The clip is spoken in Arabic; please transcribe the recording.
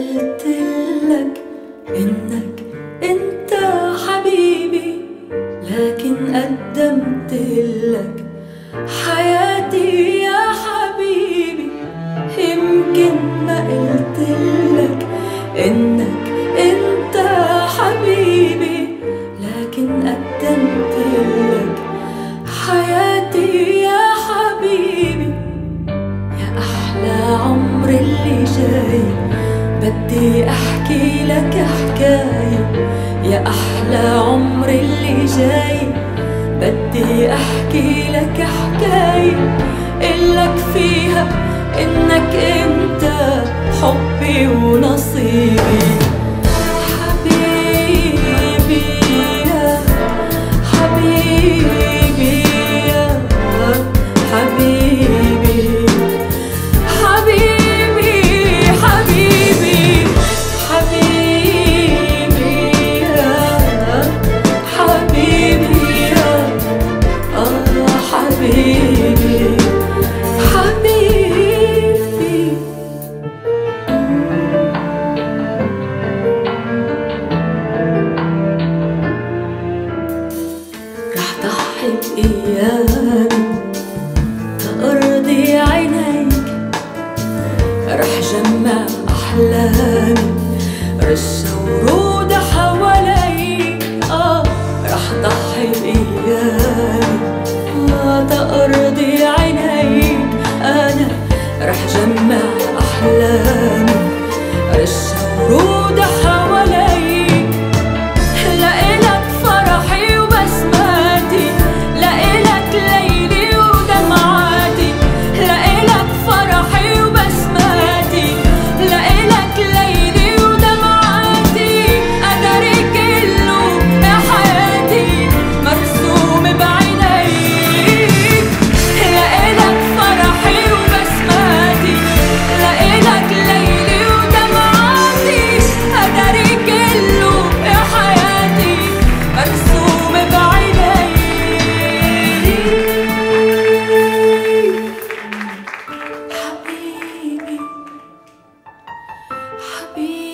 قلتلك إنك أنت حبيبي لكن قدمت لك حياتي يا حبيبي. يمكن ما قلتلك إنك أنت حبيبي لكن قدمت لك حياتي يا حبيبي. يا أحلى عمر اللي جاي بدي أحكي لك حكاية. يا أحلى عمر اللي جاي. بدي أحكي لك حكاية. إلك فيها إنك أنت حبي ونصيبي. رح ضحي بأيامي تأرضي عينيك رح جمع أحلامي رشة ورود حواليك. آه رح ضحي بأيامي ما تأرضي عينيك حبيبي حبيبي